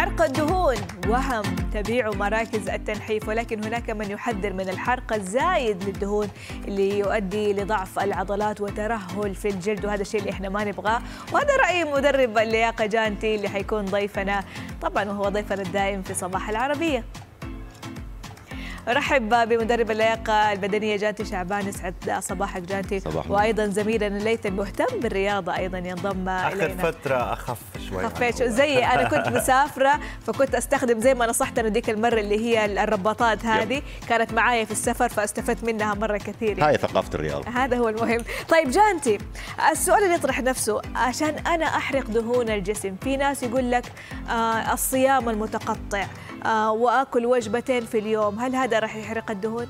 حرق الدهون. وهم تبيع مراكز التنحيف ولكن هناك من يحذر من الحرق الزايد للدهون اللي يؤدي لضعف العضلات وترهل في الجلد وهذا الشيء اللي إحنا ما نبغاه. وهذا رأي مدرب اللياقة جانتي اللي حيكون ضيفنا طبعا وهو ضيفنا الدائم في صباح العربية. رحب بمدرب اللياقة البدنية جانتي شعبان يسعد صباحك جانتي صباح وأيضا زميلنا ليثم مهتم بالرياضة أيضا ينضم آخر إلينا فترة أخف شوي. خفيت. زي أنا كنت مسافرة فكنت أستخدم زي ما نصحتنا ذيك المرة اللي هي الرباطات هذه. كانت معايا في السفر فاستفدت منها مرة كثير. يعني. هاي ثقافة الرياض هذا هو المهم. طيب جانتي السؤال اللي يطرح نفسه عشان أنا أحرق دهون الجسم في ناس يقول لك آه الصيام المتقطع. وأكل وجبتين في اليوم. هل هذا راح يحرق الدهون؟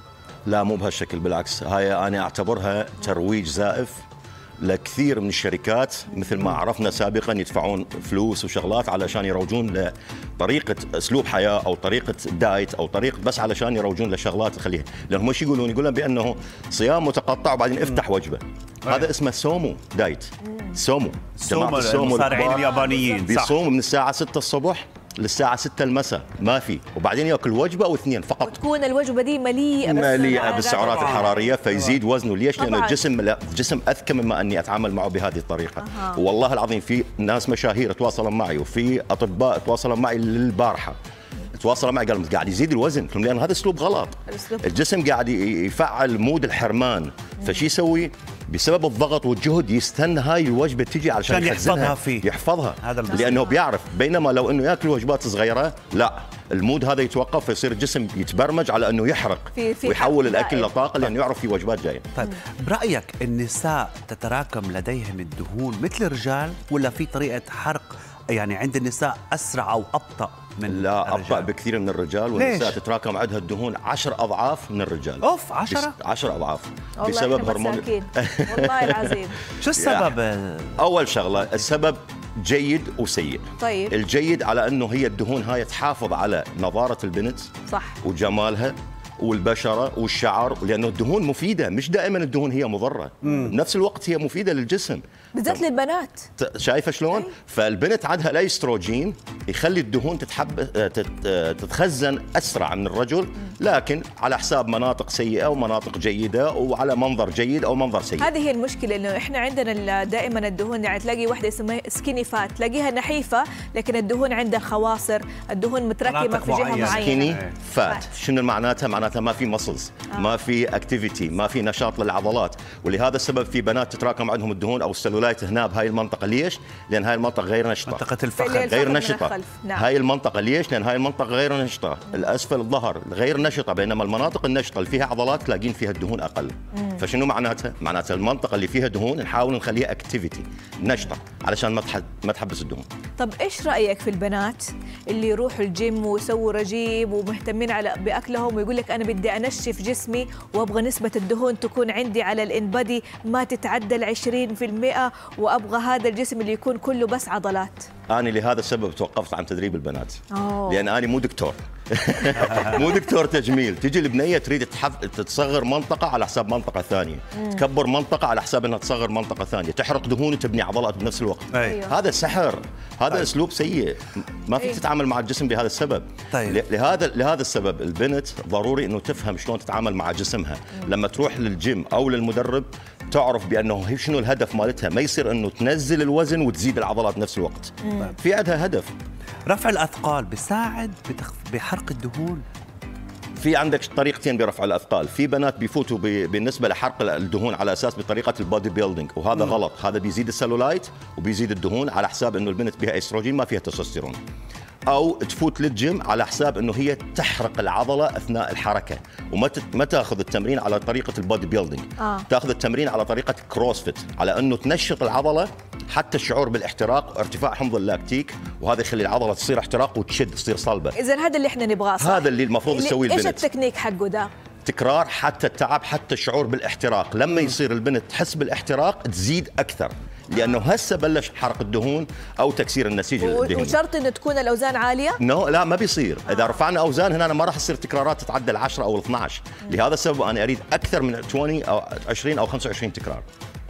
لا مو بهالشكل بالعكس. هاي أنا أعتبرها ترويج زائف لكثير من الشركات. مثل ما عرفنا سابقا يدفعون فلوس وشغلات علشان يروجون لطريقة أسلوب حياة أو طريقة دايت أو طريقه بس علشان يروجون لشغلات تخليها. لأنهم إيش يقولون؟ يقولون بأنه صيام متقطع وبعدين افتح وجبة. هذا اسمه سومو دايت. سومو. سومو المصارعين اليابانيين بيصوم من الساعة 6 الصبح للساعة 6 المساء ما في وبعدين ياكل وجبة أو اثنين فقط وتكون الوجبة دي مليئة مليئة بالسعرات. الحرارية فيزيد وزنه ليش؟ طبعاً. الجسم لا الجسم أذكى مما أني أتعامل معه بهذه الطريقة أها. والله العظيم في ناس مشاهير تواصلوا معي وفي أطباء تواصلوا معي للبارحة تواصلوا معي قالوا قاعد يزيد الوزن. لأن هذا أسلوب غلط. الجسم قاعد يفعل mode الحرمان. فشي يسوي؟ بسبب الضغط والجهد يستنى هاي الوجبة تجي علشان يحفظها فيه. يحفظها. هذا. لأنه بيعرف بينما لو إنه يأكل وجبات صغيرة لا. ال mode هذا يتوقف فيصير الجسم يتبرمج على إنه يحرق في- في ويحول الأكل. لطاقة لأنه يعرف في وجبات جاية. طيب برأيك النساء تتراكم لديهم الدهون مثل الرجال ولا في طريقة حرق يعني عند النساء أسرع أو أبطأ؟ من لا ابطا؟ بكثير من الرجال والنساء؟ تتراكم عندها الدهون عشر أضعاف من الرجال. أوف 10 10 أضعاف. والله بسبب هرمون. والله العظيم. شو السبب؟ أول شغلة السبب جيد وسيء. طيب. الجيد على إنه هي الدهون هاي تحافظ على نضاره البنت صح. وجمالها. والبشره والشعر لأنه الدهون مفيدة مش دائما الدهون هي مضرة بنفس الوقت هي مفيدة للجسم بالذات للبنات شايفة شلون؟ فالبنت عندها الايستروجين يخلي الدهون تتحب آه، آه، تتخزن أسرع من الرجل لكن على حساب مناطق سيئة ومناطق جيدة وعلى منظر جيد أو منظر سيء. هذه هي المشكلة إنه إحنا عندنا دائما الدهون يعني تلاقي واحدة اسمها سكيني فات تلاقيها نحيفة لكن الدهون عندها خواصر الدهون متراكمه في جهة معينة. معينة skinny fat. fat شنو معناتها؟ معناتها ما في muscles ما في activity ما في نشاط للعضلات. ولهذا السبب في بنات تتراكم عندهم الدهون أو السلولايت هنا بهاي المنطقة. ليش؟ لأن هاي المنطقة غير نشطة. منطقة الفخذ غير نشطة. نعم. هاي المنطقة. ليش؟ لأن هاي المنطقة غير نشطة. الأسفل الظهر غير نشطة. بينما المناطق النشطة اللي فيها عضلات تلاقين فيها الدهون أقل. فشنو معناتها؟ معناتها المنطقة اللي فيها دهون نحاول نخليها activity نشطة علشان ما تح- ما تحبس الدهون. طب إيش رأيك في البنات اللي يروحوا الجيم ويسووا رجيم ومهتمين على بأكلهم ويقول لك أنا بدي أنشف جسمي وأبغى نسبة الدهون تكون عندي على الانبادي ما تتعدى ال 20% وأبغى هذا الجسم اللي يكون كله بس عضلات. أنا لهذا السبب توقفت عن تدريب البنات. أوه. لأن أنا مو دكتور. مو دكتور تجميل. تجي البنيه تريد تحف... تصغر منطقة على حساب منطقة ثانية. تكبر منطقة على حساب إنها تصغر منطقة ثانية. تحرق دهون وتبني عضلات بنفس الوقت. أي. أيوه. هذا سحر. هذا طيب. أسلوب سيء. ما فيك إيه. تتعامل مع الجسم بهذا السبب. طيب. ل- لهذا لهذا السبب البنت ضروري إنه تفهم شلون تتعامل مع جسمها. لما تروح للجيم أو للمدرب تعرف بأنه هي شنو الهدف مالتها. ما يصير إنه تنزل الوزن وتزيد العضلات بنفس الوقت. في عندها هدف. رفع الأثقال بيساعد بتخ... بحرق الدهون في عندك طريقتين برفع الأثقال في بنات بيفوتوا. بالنسبة لحرق الدهون على أساس بطريقة ال body building وهذا مم. غلط هذا بيزيد السلولايت وبيزيد الدهون على حساب إنه البنت بها إستروجين ما فيها تستوستيرون أو تفوت للجيم على حساب إنه هي تحرق العضلة أثناء الحركة وما ت... ما تأخذ التمرين على طريقة ال body building آه. تأخذ التمرين على طريقة CrossFit على إنه تنشط العضلة حتى الشعور بالاحتراق وارتفاع حمض اللاكتيك وهذا يخلي العضلة تصير احتراق وتشد تصير صلبة. اذا هذا اللي إحنا نبغاه صح؟ هذا اللي المفروض يسويه إيش البنت. التكنيك حقه ده تكرار حتى التعب حتى الشعور بالاحتراق. لما يصير البنت تحس بالاحتراق تزيد أكثر. لأنه هسه بلش حرق الدهون أو تكسير النسيج الدهني. وشرط انه تكون الأوزان عالية؟ no لا ما بيصير. إذا رفعنا أوزان هنا ما راح تصير تكرارات تتعدى ال 10 أو ال 12 لهذا السبب أنا أريد أكثر من 20 أو 20 أو 25 تكرار.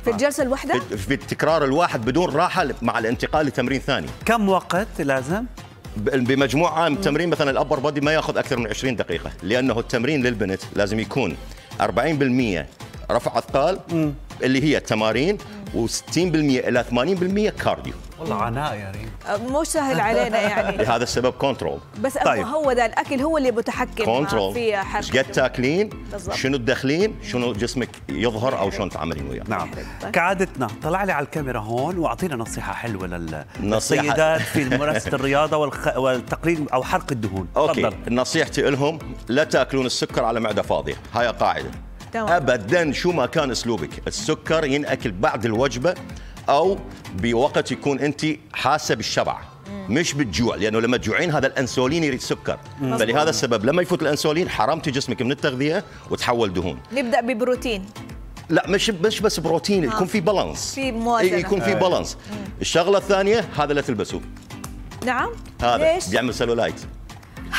في الجلسة الواحدة؟ في- التكرار الواحد بدون راحة مع الانتقال لتمرين ثاني. كم وقت لازم؟ ب- بمجموع عام تمرين مثلا ال upper body ما يأخذ أكثر من 20 دقيقة لأنه التمرين للبنت لازم يكون 40% رفع اثقال اللي هي التمارين و60% إلى 80% cardio. والله عناء يا ريم. آه، مو سهل علينا يعني. لهذا السبب control بس طيب. هو ده الأكل هو اللي متحكم control في إيش قد تاكلين؟ بالضبط. شنو تدخلين شنو جسمك يظهر أو شلون تعاملين وياه؟ نعم. طيب. كعادتنا طلع لي على الكاميرا هون وأعطينا نصيحة حلوة للسيدات في ممارسة الرياضة والخ... والتقليل أو حرق الدهون. أوكي. تفضل. نصيحتي لهم لا تأكلون السكر على معدة فاضية. هاي قاعدة. تمام. ابدا شو ما كان أسلوبك. السكر ينأكل بعد الوجبة أو بوقت يكون أنت حاسة بالشبع مش بالجوع لأنه لما تجوعين هذا الأنسولين يريد سكر. فلهذا السبب لما يفوت الأنسولين حرمتي جسمك من التغذية وتحول دهون. نبدأ ببروتين. لا مش مش بس بروتين يكون في بالانس في موازنة. إي، يكون في بالانس الشغلة الثانية هذا لا تلبسوه. نعم. هذا ليش؟ بيعمل سلولايت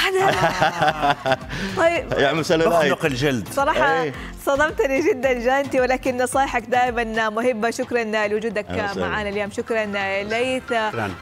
هذا طيب. يعمل سلولايت بخنق الجلد. صراحة إيه. صدمتني جدا جانتي ولكن نصايحك دائما مهمة. شكرا لوجودك. معنا اليوم. شكرا ليث. شكراً.